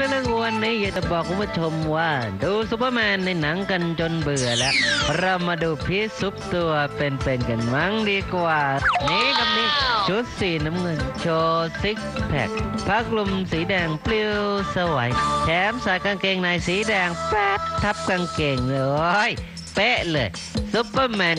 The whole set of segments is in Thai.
วันนี้อยากจะบอกคุณผู้ชมว่า ดูซูเปอร์แมนในหนังกันจนเบื่อแล้ว เรามาดูพี่ซุปตัวเป็นๆกันมั้งดีกว่า นี่กับนี้ชุดสีน้ำเงิน โชว์ six pack ผ้าคลุมสีแดงปลิวสวยแถมใส่กางเกงในสีแดงแปร๊ดทับกางเกงเลยเป๊ะเลยซุปเปอร์แมน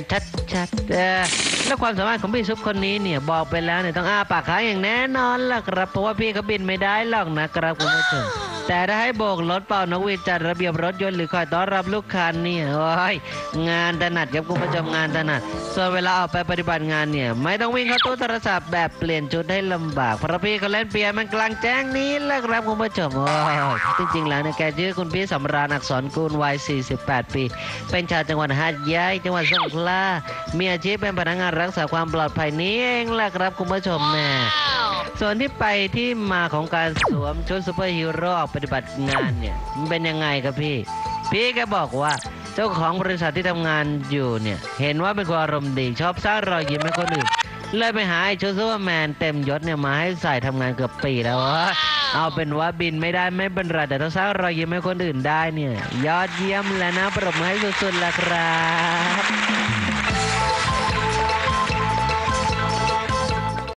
ชัดๆเออ แล้วความสามารถของพี่ซุปคนนี้เนี่ยบอกไปแล้วเนี่ยต้องอ้าปากค้างอย่างแน่นอนล่ะครับเพราะว่าพี่เขาบินไม่ได้หรอกนะครับคุณผู้ชม แต่ถ้าให้โบกรถเป่านกหวีดจัดระเบียบรถยนต์หรือคอยต้อนรับลูกค้าเนี่ยโอ้ยงานถนัดครับคุณผู้ชมงานถนัด ส่วนเวลาออกไปปฏิบัติงานเนี่ย ไม่ต้องวิ่งเข้าตู้โทรศัพท์แบบเปลี่ยนชุดให้ลำบากเพราะพี่เขาเล่นเปียมันกลางแจ้งนี้แหละครับคุณผู้ชมโอ้ยจริงๆแล้วเนี่ยแกชื่อคุณพี่สำราญอักษรกูลวัย 48 ปี เป็นชาวจังหวัดหาดใหญ่จังหวัดสงขลามีอาชีพเป็นพนักงานรักษาความปลอดภัยนี้เองแหละครับคุณผู้ชมแน่ส่วนที่ไปที่มาของการสวมชุดซูเปอร์ฮีโร่ออกปฏิบัติงานเนี่ยมันเป็นยังไงครับพี่ พี่แกบอกว่าเจ้าของบริษัทที่ทำงานอยู่เนี่ย เห็นว่าเป็นคนอารมณ์ดี ชอบสร้างรอยยิ้มให้คนอื่นเลยไปหาไอ้ชุดซูเปอร์แมนเต็มยศเนี่ยมาให้ใส่ทำงานเกือบปีแล้ววะเอาเป็นว่าบินไม่ได้ไม่เป็นไรแต่ถ้าสร้างรอยยิ้มให้คนอื่นได้เนี่ย ยอดเยี่ยมแล้วนะปรบมือให้สุดๆแล้วครับ